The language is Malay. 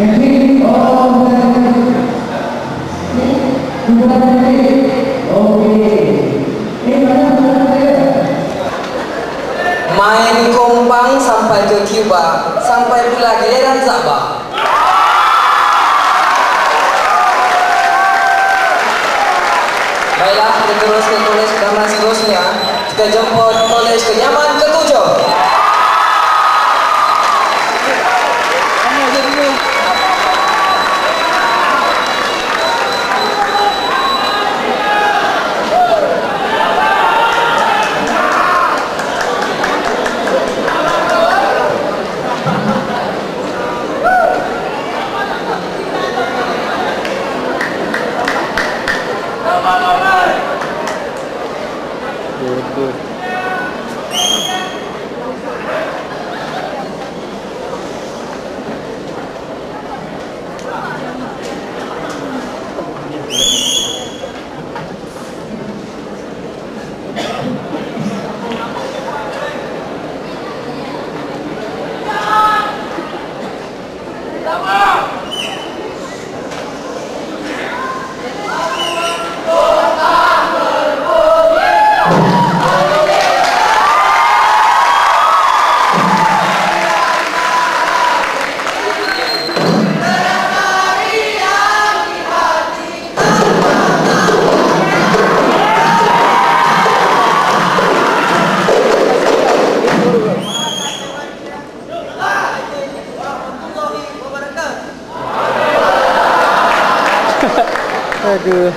Main kumbang sampai ke Cuba, sampai pula giliran Zaba. Baiklah, kita terus ke kolej Damansi Rosnia. Kita jemput kolej kenyaman ketujuh. 감사합니다. 那个